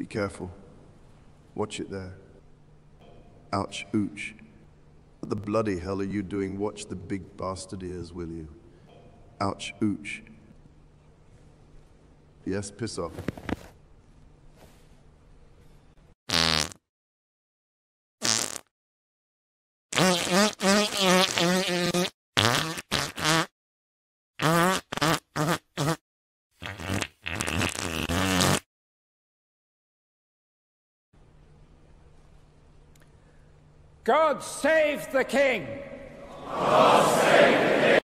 Be careful. Watch it there. Ouch, ooch. What the bloody hell are you doing? Watch the big bastard ears, will you? Ouch, ooch. Yes, piss off. God save the king!